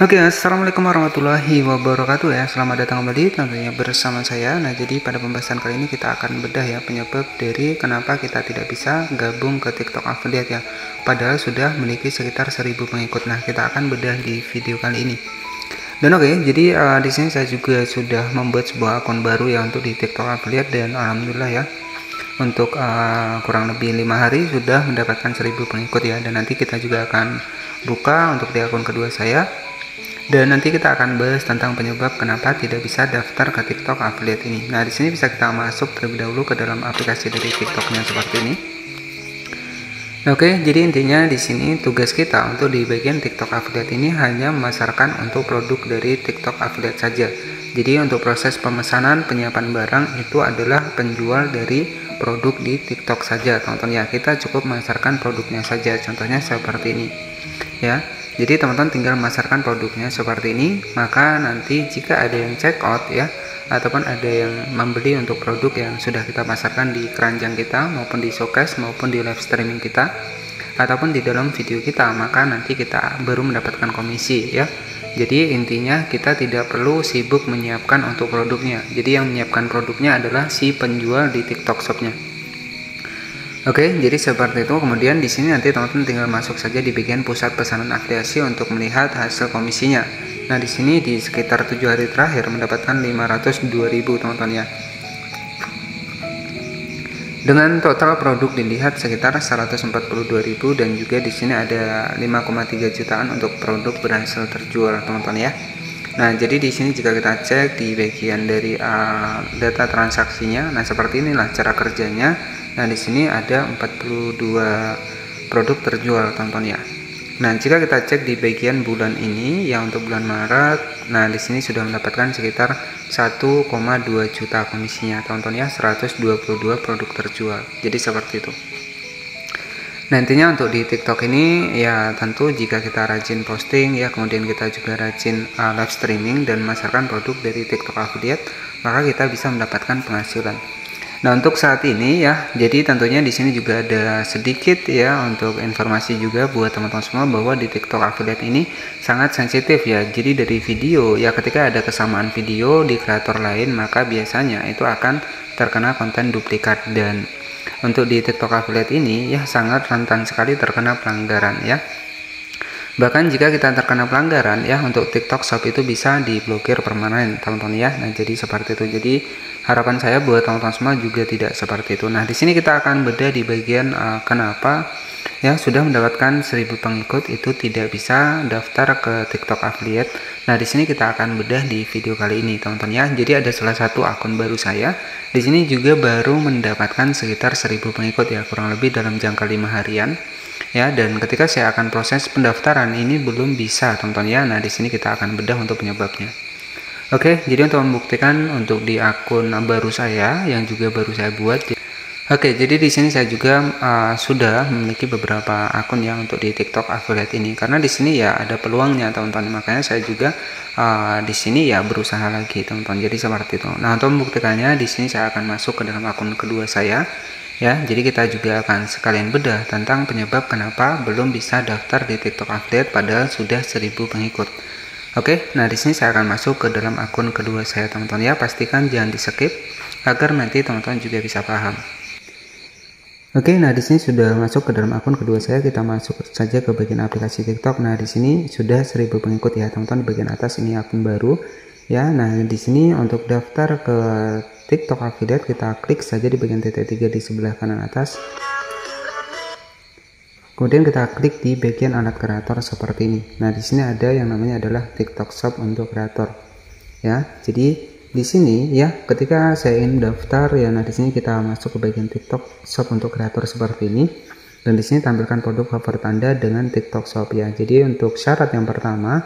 Oke, assalamualaikum warahmatullahi wabarakatuh ya. Selamat datang kembali tentunya bersama saya. Nah, jadi pada pembahasan kali ini kita akan bedah ya penyebab dari kenapa kita tidak bisa gabung ke TikTok affiliate ya. Padahal sudah memiliki sekitar 1000 pengikut. Nah, kita akan bedah di video kali ini. Dan oke, okay, jadi uh, di sini saya juga sudah membuat sebuah akun baru ya untuk di TikTok affiliate dan alhamdulillah ya untuk uh, kurang lebih lima hari sudah mendapatkan 1000 pengikut ya dan nanti kita juga akan buka untuk di akun kedua saya dan nanti kita akan bahas tentang penyebab kenapa tidak bisa daftar ke TikTok affiliate ini. Nah, di sini bisa kita masuk terlebih dahulu ke dalam aplikasi dari TikToknya seperti ini. Oke, jadi intinya di sini tugas kita untuk di bagian TikTok affiliate ini hanya memasarkan untuk produk dari TikTok affiliate saja. Jadi untuk proses pemesanan penyiapan barang itu adalah penjual dari produk di TikTok saja, teman-teman ya. Kita cukup memasarkan produknya saja. Contohnya seperti ini. Ya jadi teman-teman tinggal memasarkan produknya seperti ini. Maka nanti jika ada yang check out ya ataupun ada yang membeli untuk produk yang sudah kita pasarkan di keranjang kita maupun di showcase maupun di live streaming kita ataupun di dalam video kita maka nanti kita baru mendapatkan komisi ya. Jadi intinya kita tidak perlu sibuk menyiapkan untuk produknya. Jadi yang menyiapkan produknya adalah si penjual di tiktok shopnya Oke, jadi seperti itu. Kemudian di sini nanti teman-teman tinggal masuk saja di bagian pusat pesanan afiliasi untuk melihat hasil komisinya. Nah, di sini di sekitar 7 hari terakhir mendapatkan 502.000 teman-teman ya. Dengan total produk dilihat sekitar 142.000 dan juga di sini ada 5,3 jutaan untuk produk berhasil terjual teman-teman ya. Nah, jadi di sini jika kita cek di bagian dari uh, data transaksinya, nah seperti inilah cara kerjanya Nah, di sini ada 42 produk terjual tonton ya. Nah, jika kita cek di bagian bulan ini yang untuk bulan Maret, nah di sini sudah mendapatkan sekitar 1,2 juta komisinya, tonton ya, 122 produk terjual. Jadi seperti itu. Intinya untuk di TikTok ini ya tentu jika kita rajin posting ya kemudian kita juga rajin uh, live streaming dan memasarkan produk dari TikTok affiliate maka kita bisa mendapatkan penghasilan. Nah, untuk saat ini ya, jadi tentunya di sini juga ada sedikit ya untuk informasi juga buat teman-teman semua bahwa di TikTok affiliate ini sangat sensitif ya. Jadi dari video ya ketika ada kesamaan video di kreator lain maka biasanya itu akan terkena konten duplikat dan untuk di TikTok affiliate ini ya sangat rentan sekali terkena pelanggaran ya. Bahkan jika kita terkena pelanggaran ya untuk TikTok Shop itu bisa diblokir permanen teman-teman ya. Nah, jadi seperti itu. Jadi harapan saya buat teman-teman semua juga tidak seperti itu. Nah, di sini kita akan beda di bagian uh, kenapa ya sudah mendapatkan 1000 pengikut itu tidak bisa daftar ke TikTok affiliate. Nah, di sini kita akan bedah di video kali ini, teman-teman ya. Jadi ada salah satu akun baru saya. Di sini juga baru mendapatkan sekitar 1000 pengikut ya, kurang lebih dalam jangka lima harian. Ya, dan ketika saya akan proses pendaftaran ini belum bisa, teman-teman ya. Nah, di sini kita akan bedah untuk penyebabnya. Oke, jadi untuk membuktikan untuk di akun baru saya yang juga baru saya buat. Oke, jadi di sini saya juga uh, sudah memiliki beberapa akun yang untuk di TikTok affiliate ini karena di sini ya ada peluangnya teman-teman. Makanya saya juga uh, di sini ya berusaha lagi teman-teman. Jadi seperti itu. Nah, untuk membuktikannya di sini saya akan masuk ke dalam akun kedua saya ya. Jadi kita juga akan sekalian bedah tentang penyebab kenapa belum bisa daftar di TikTok affiliate padahal sudah 1000 pengikut. Oke, nah di sini saya akan masuk ke dalam akun kedua saya teman-teman ya. Pastikan jangan di skip agar nanti teman-teman juga bisa paham. Oke, nah di sini sudah masuk ke dalam akun kedua saya. Kita masuk saja ke bagian aplikasi TikTok. Nah di sini sudah 1000 pengikut ya teman-teman. Di bagian atas ini akun baru ya. Nah di sini untuk daftar ke TikTok affiliate kita klik saja di bagian titik tiga di sebelah kanan atas Kemudian kita klik di bagian alat kreator seperti ini. Nah, di sini ada yang namanya adalah TikTok Shop untuk kreator. Ya, jadi di sini ya, ketika saya ingin daftar ya, nah di sini kita masuk ke bagian TikTok Shop untuk kreator seperti ini. Dan di sini tampilkan produk favorit Anda dengan TikTok Shop ya. Jadi untuk syarat yang pertama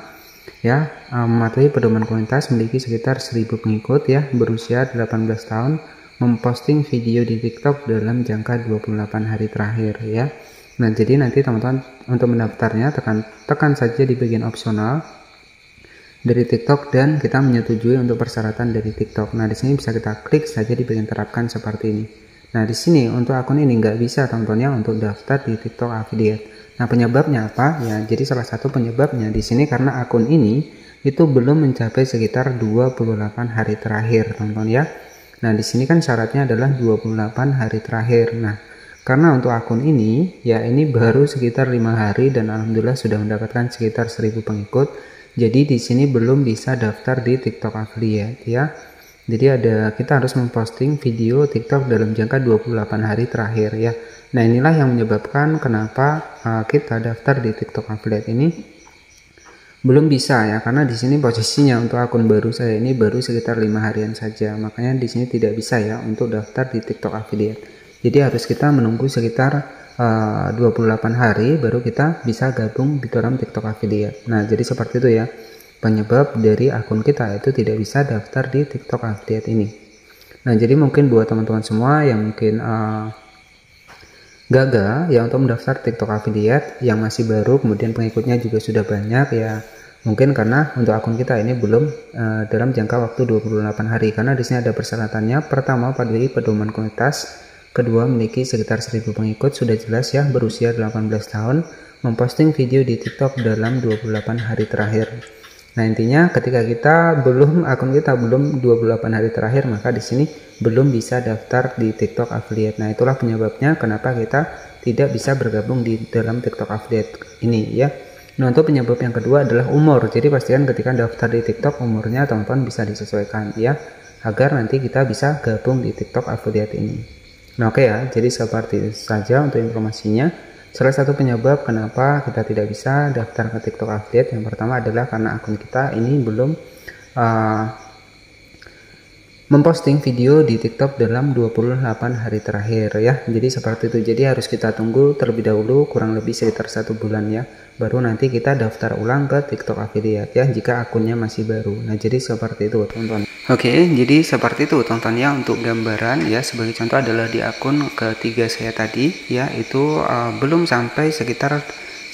ya, mematuhi pedoman komunitas memiliki sekitar 1000 pengikut ya, berusia 18 tahun, memposting video di TikTok dalam jangka 28 hari terakhir ya Nah, jadi nanti teman-teman untuk mendaftarnya tekan tekan saja di bagian opsional dari TikTok dan kita menyetujui untuk persyaratan dari TikTok. Nah, di sini bisa kita klik saja di bagian terapkan seperti ini. Nah, di sini untuk akun ini nggak bisa tontonnya untuk daftar di TikTok Affiliate. Nah, penyebabnya apa? Ya, jadi salah satu penyebabnya di sini karena akun ini itu belum mencapai sekitar 28 hari terakhir, tonton ya. Nah, di sini kan syaratnya adalah 28 hari terakhir. Nah, karena untuk akun ini, ya ini baru sekitar lima hari dan alhamdulillah sudah mendapatkan sekitar 1000 pengikut. Jadi di sini belum bisa daftar di TikTok Affiliate ya. Jadi ada kita harus memposting video TikTok dalam jangka 28 hari terakhir ya. Nah, inilah yang menyebabkan kenapa uh, kita daftar di TikTok affiliate ini belum bisa ya karena di sini posisinya untuk akun baru saya ini baru sekitar lima harian saja. Makanya di sini tidak bisa ya untuk daftar di TikTok affiliate. Jadi harus kita menunggu sekitar uh, 28 hari baru kita bisa gabung di dalam TikTok affiliate. Nah, jadi seperti itu ya penyebab dari akun kita itu tidak bisa daftar di TikTok Affiliate ini. Nah, jadi mungkin buat teman-teman semua yang mungkin uh, gagal ya untuk mendaftar TikTok Affiliate yang masih baru, kemudian pengikutnya juga sudah banyak ya. Mungkin karena untuk akun kita ini belum uh, dalam jangka waktu 28 hari karena di sini ada persyaratannya. Pertama, pada pedoman komunitas, kedua memiliki sekitar 1000 pengikut sudah jelas ya berusia 18 tahun, memposting video di TikTok dalam 28 hari terakhir. Nah, intinya ketika kita belum akun kita belum 28 hari terakhir, maka di sini belum bisa daftar di TikTok affiliate. Nah, itulah penyebabnya kenapa kita tidak bisa bergabung di dalam TikTok affiliate ini ya. Nah, untuk penyebab yang kedua adalah umur. Jadi pastikan ketika daftar di TikTok umurnya teman-teman bisa disesuaikan ya agar nanti kita bisa gabung di TikTok affiliate ini. Nah, oke okay ya. Jadi seperti itu saja untuk informasinya. Salah satu penyebab kenapa kita tidak bisa daftar ke TikTok Affiliate yang pertama adalah karena akun kita ini belum uh, memposting video di TikTok dalam 28 hari terakhir ya. Jadi seperti itu. Jadi harus kita tunggu terlebih dahulu kurang lebih sekitar satu bulan ya. Baru nanti kita daftar ulang ke TikTok Affiliate ya jika akunnya masih baru. Nah jadi seperti itu teman-teman. Oke, jadi seperti itu tontonnya untuk gambaran ya sebagai contoh adalah di akun ketiga saya tadi ya itu uh, belum sampai sekitar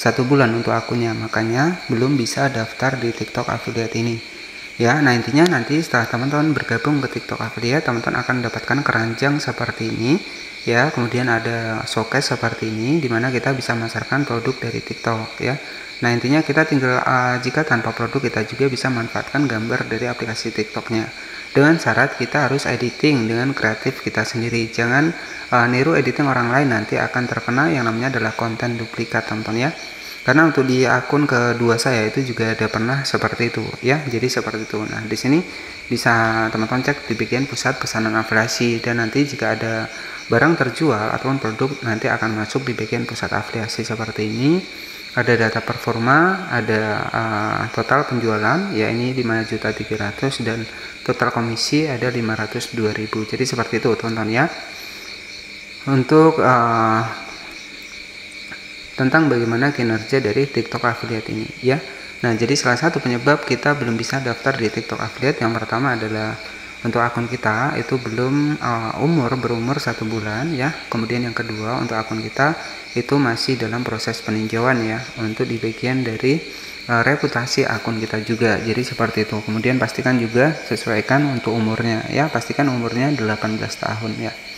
satu bulan untuk akunnya makanya belum bisa daftar di TikTok affiliate ini ya nah intinya nanti setelah teman-teman bergabung ke TikTok affiliate teman-teman akan mendapatkan keranjang seperti ini ya kemudian ada showcase seperti ini di mana kita bisa memasarkan produk dari TikTok ya Nah intinya kita tinggal uh, jika tanpa produk kita juga bisa manfaatkan gambar dari aplikasi TikToknya. Dengan syarat kita harus editing dengan kreatif kita sendiri. Jangan uh, niru editing orang lain nanti akan terkena yang namanya adalah konten duplikat tonton ya. Karena untuk di akun kedua saya itu juga ada pernah seperti itu ya. Jadi seperti itu. Nah di sini bisa teman-teman cek di bagian pusat pesanan afiliasi dan nanti jika ada barang terjual ataupun produk nanti akan masuk di bagian pusat afiliasi seperti ini ada data performa, ada uh, total penjualan, ya ini 5.300 dan total komisi ada 502.000. Jadi seperti itu teman-teman ya. Untuk uh, tentang bagaimana kinerja dari TikTok affiliate ini ya. Nah, jadi salah satu penyebab kita belum bisa daftar di TikTok affiliate yang pertama adalah untuk akun kita itu belum uh, umur berumur satu bulan ya. Kemudian yang kedua untuk akun kita itu masih dalam proses peninjauan ya untuk di bagian dari uh, reputasi akun kita juga. Jadi seperti itu. Kemudian pastikan juga sesuaikan untuk umurnya ya. Pastikan umurnya 18 tahun ya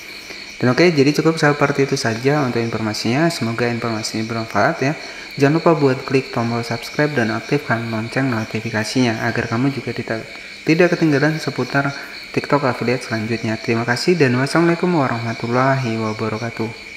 dan oke okay, jadi cukup seperti itu saja untuk informasinya semoga informasinya bermanfaat ya jangan lupa buat klik tombol subscribe dan aktifkan lonceng notifikasinya agar kamu juga tidak tidak ketinggalan seputar TikTok affiliate selanjutnya. Terima kasih dan wassalamualaikum warahmatullahi wabarakatuh.